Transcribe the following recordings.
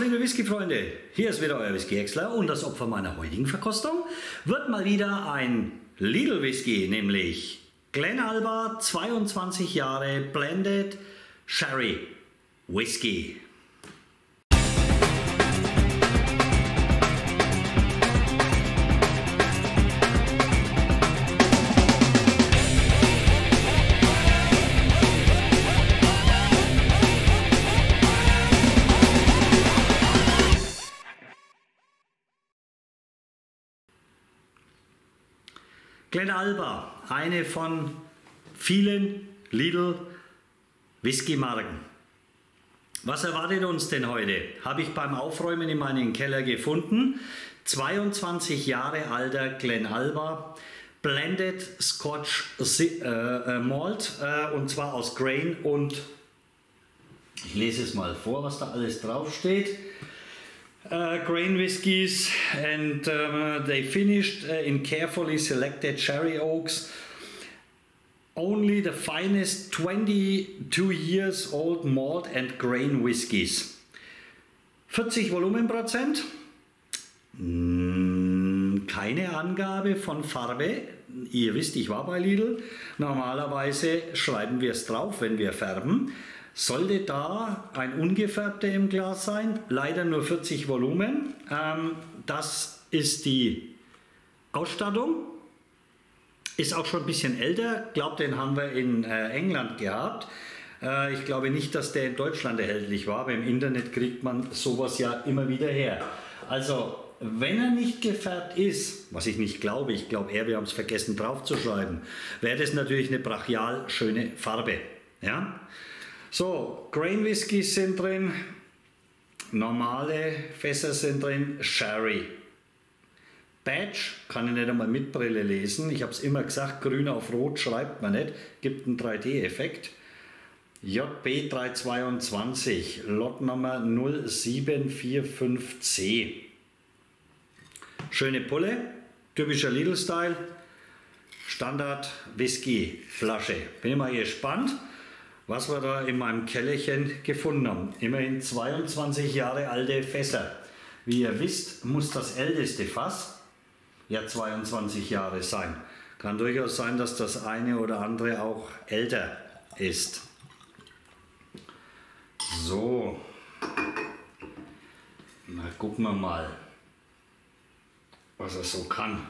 liebe Whisky-Freunde, hier ist wieder euer Whisky-Häcksler und das Opfer meiner heutigen Verkostung wird mal wieder ein Lidl-Whisky, nämlich Glenalba 22 Jahre Blended Sherry Whisky. Glen Alba, eine von vielen Lidl Whisky-Marken. Was erwartet uns denn heute? Habe ich beim Aufräumen in meinen Keller gefunden. 22 Jahre alter Glen Alba Blended Scotch äh, äh, Malt äh, und zwar aus Grain und ich lese es mal vor, was da alles drauf steht uh, grain whiskies and um, they finished uh, in carefully selected cherry oaks. Only the finest 22 years old malt and grain whiskies. 40 Volumenprozent. Mm, keine Angabe von Farbe. Ihr wisst, ich war bei Lidl. Normalerweise schreiben wir es drauf, wenn wir färben. Sollte da ein ungefärbter im Glas sein, leider nur 40 Volumen. Ähm, das ist die Ausstattung. Ist auch schon ein bisschen älter. Ich glaube, den haben wir in äh, England gehabt. Äh, ich glaube nicht, dass der in Deutschland erhältlich war, aber im Internet kriegt man sowas ja immer wieder her. Also, wenn er nicht gefärbt ist, was ich nicht glaube, ich glaube eher, wir haben es vergessen draufzuschreiben, wäre das natürlich eine brachial schöne Farbe. Ja? So, Grain Whiskys sind drin, normale Fässer sind drin, Sherry. Badge kann ich nicht einmal mit Brille lesen. Ich habe es immer gesagt, grün auf rot schreibt man nicht, gibt einen 3D-Effekt. JB322, Lotnummer 0745C. Schöne Pulle, typischer Lidl-Style, Standard Whisky Flasche. Bin mal gespannt was wir da in meinem Kellerchen gefunden haben. Immerhin 22 Jahre alte Fässer. Wie ihr wisst, muss das älteste Fass ja 22 Jahre sein. Kann durchaus sein, dass das eine oder andere auch älter ist. So, na gucken wir mal, was er so kann.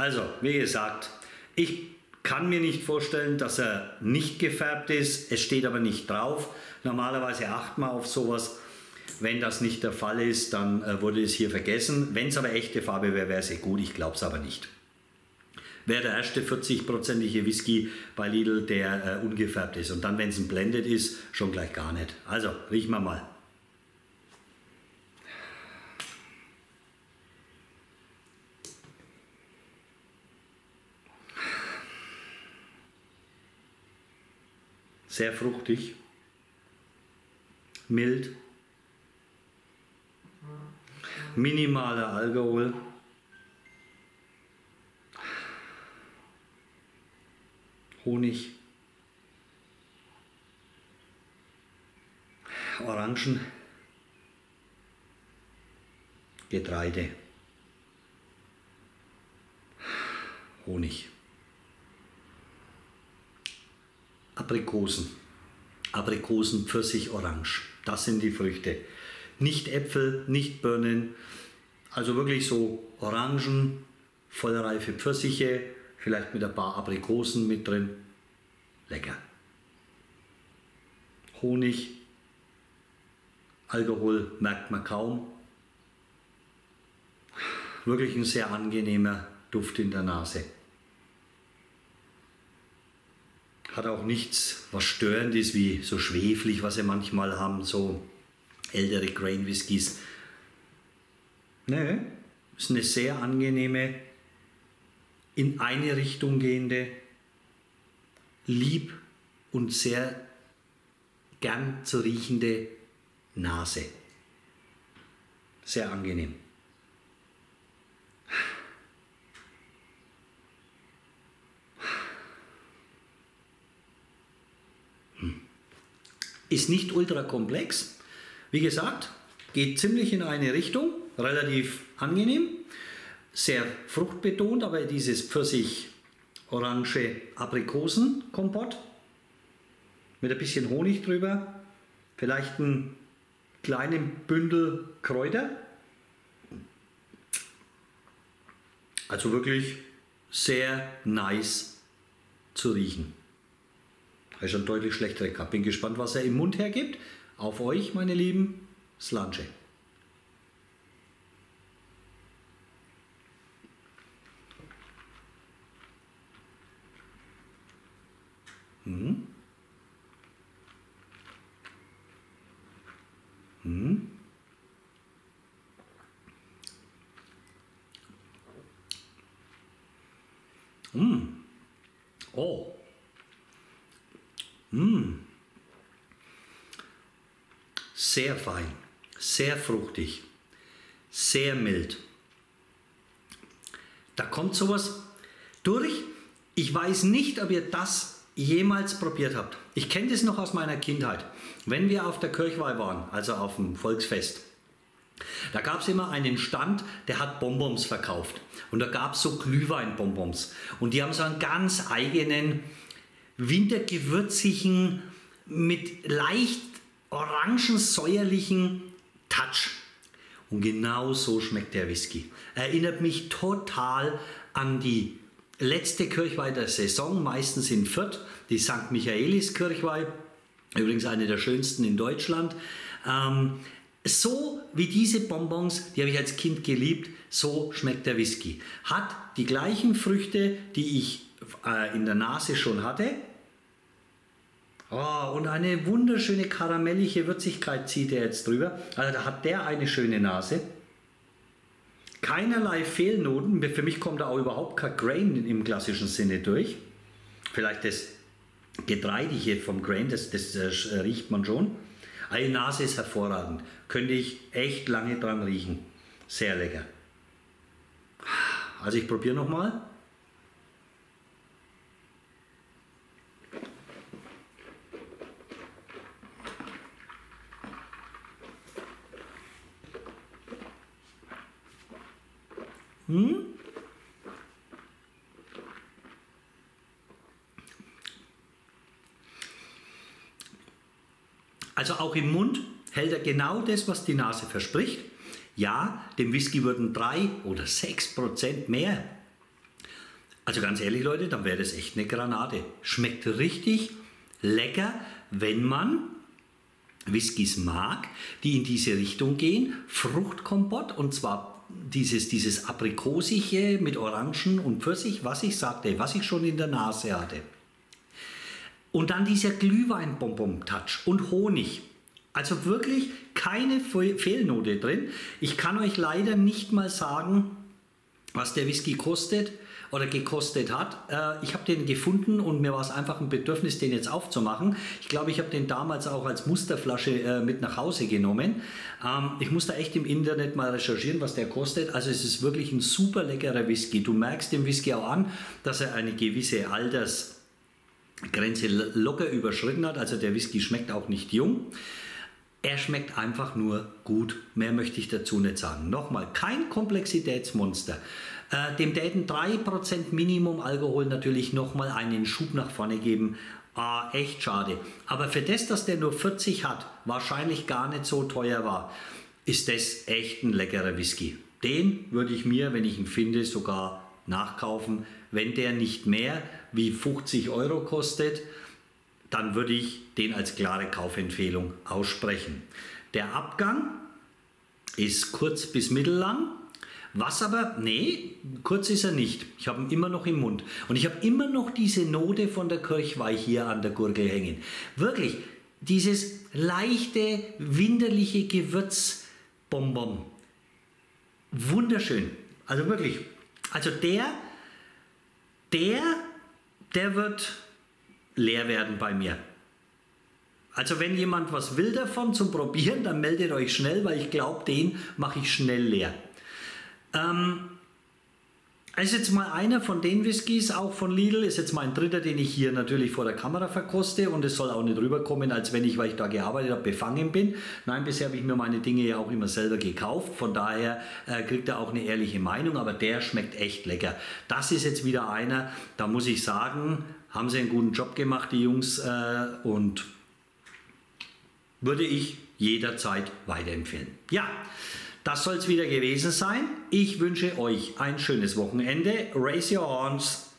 Also, wie gesagt, ich kann mir nicht vorstellen, dass er nicht gefärbt ist. Es steht aber nicht drauf. Normalerweise acht man auf sowas. Wenn das nicht der Fall ist, dann äh, wurde es hier vergessen. Wenn es aber echte Farbe wäre, wäre es gut. Ich glaube es aber nicht. Wäre der erste 40-prozentige Whisky bei Lidl, der äh, ungefärbt ist. Und dann, wenn es ein Blended ist, schon gleich gar nicht. Also, riechen wir mal. Sehr fruchtig, mild, minimaler Alkohol. Honig, Orangen, Getreide, Honig. Aprikosen. Aprikosen, Pfirsich, Orange. Das sind die Früchte. Nicht Äpfel, nicht Birnen. Also wirklich so Orangen, vollreife Pfirsiche, vielleicht mit ein paar Aprikosen mit drin. Lecker. Honig, Alkohol merkt man kaum. Wirklich ein sehr angenehmer Duft in der Nase. Hat auch nichts, was störend ist, wie so schweflig, was sie manchmal haben, so ältere Grain Whiskys. Ne, ist eine sehr angenehme, in eine Richtung gehende, lieb und sehr gern zu riechende Nase. Sehr angenehm. Ist nicht ultra komplex. Wie gesagt, geht ziemlich in eine Richtung, relativ angenehm, sehr fruchtbetont, aber dieses Pfirsich, Orange, Aprikosen-Kompott mit ein bisschen Honig drüber, vielleicht ein kleinem Bündel Kräuter. Also wirklich sehr nice zu riechen. Habe ich schon deutlich schlechtere gehabt. Bin gespannt, was er im Mund hergibt. Auf euch, meine Lieben, Slanche. Mhm. Mhm. Mm. Oh. Mm. Sehr fein, sehr fruchtig, sehr mild. Da kommt sowas durch. Ich weiß nicht, ob ihr das jemals probiert habt. Ich kenne das noch aus meiner Kindheit. Wenn wir auf der Kirchweih waren, also auf dem Volksfest, da gab es immer einen Stand, der hat Bonbons verkauft. Und da gab es so Glühweinbonbons. Und die haben so einen ganz eigenen, wintergewürzigen, mit leicht orangensäuerlichen Touch. Und genau so schmeckt der Whisky. Erinnert mich total an die letzte Kirchweih der Saison, meistens in Fürth, die St. Michaelis Kirchweih, übrigens eine der schönsten in Deutschland. Ähm, so wie diese Bonbons, die habe ich als Kind geliebt, so schmeckt der Whisky. Hat die gleichen Früchte, die ich äh, in der Nase schon hatte. Oh, und eine wunderschöne karamellige Würzigkeit zieht er jetzt drüber. Also da hat der eine schöne Nase. Keinerlei Fehlnoten. Für mich kommt da auch überhaupt kein Grain im klassischen Sinne durch. Vielleicht das Getreidige vom Grain, das, das äh, riecht man schon. Eine Nase ist hervorragend. Könnte ich echt lange dran riechen. Sehr lecker. Also ich probiere nochmal. Hm? Also auch im Mund hält er genau das, was die Nase verspricht. Ja, dem Whisky würden drei oder sechs Prozent mehr. Also ganz ehrlich, Leute, dann wäre das echt eine Granate. Schmeckt richtig lecker, wenn man Whiskys mag, die in diese Richtung gehen. Fruchtkompott und zwar dieses, dieses Aprikosige mit Orangen und Pfirsich, was ich sagte, was ich schon in der Nase hatte. Und dann dieser Glühweinbonbon-Touch und Honig. Also wirklich keine Fehlnote drin. Ich kann euch leider nicht mal sagen, was der Whisky kostet oder gekostet hat. Äh, ich habe den gefunden und mir war es einfach ein Bedürfnis, den jetzt aufzumachen. Ich glaube, ich habe den damals auch als Musterflasche äh, mit nach Hause genommen. Ähm, ich muss da echt im Internet mal recherchieren, was der kostet. Also es ist wirklich ein super leckerer Whisky. Du merkst dem Whisky auch an, dass er eine gewisse Alters Grenze locker überschritten hat. Also der Whisky schmeckt auch nicht jung. Er schmeckt einfach nur gut. Mehr möchte ich dazu nicht sagen. Nochmal, kein Komplexitätsmonster. Äh, dem Daten 3% Minimum Alkohol natürlich nochmal einen Schub nach vorne geben. Ah, echt schade. Aber für das, dass der nur 40 hat, wahrscheinlich gar nicht so teuer war, ist das echt ein leckerer Whisky. Den würde ich mir, wenn ich ihn finde, sogar nachkaufen. Wenn der nicht mehr wie 50 Euro kostet, dann würde ich den als klare Kaufempfehlung aussprechen. Der Abgang ist kurz bis mittellang. Was aber, nee, kurz ist er nicht. Ich habe ihn immer noch im Mund. Und ich habe immer noch diese Note von der Kirchweih hier an der Gurgel hängen. Wirklich, dieses leichte, winterliche Gewürzbonbon. Wunderschön. Also wirklich. Also der, der der wird leer werden bei mir. Also wenn jemand was will davon zum Probieren, dann meldet euch schnell, weil ich glaube, den mache ich schnell leer. Ähm, ist jetzt mal einer von den Whiskys, auch von Lidl, ist jetzt mein dritter, den ich hier natürlich vor der Kamera verkoste und es soll auch nicht rüberkommen, als wenn ich, weil ich da gearbeitet habe, befangen bin. Nein, bisher habe ich mir meine Dinge ja auch immer selber gekauft, von daher äh, kriegt er auch eine ehrliche Meinung, aber der schmeckt echt lecker. Das ist jetzt wieder einer, da muss ich sagen, haben sie einen guten Job gemacht, die Jungs, äh, und würde ich jederzeit weiterempfehlen. Ja, das soll es wieder gewesen sein. Ich wünsche euch ein schönes Wochenende. Raise your arms,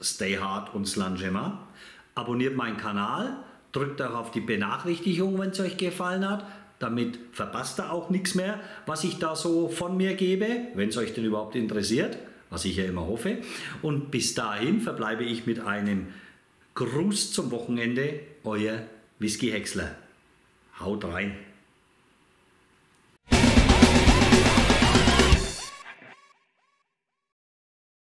stay hard und slangema. Abonniert meinen Kanal, drückt auch auf die Benachrichtigung, wenn es euch gefallen hat. Damit verpasst ihr auch nichts mehr, was ich da so von mir gebe, wenn es euch denn überhaupt interessiert, was ich ja immer hoffe. Und bis dahin verbleibe ich mit einem Gruß zum Wochenende, euer Whisky Häcksler. Haut rein!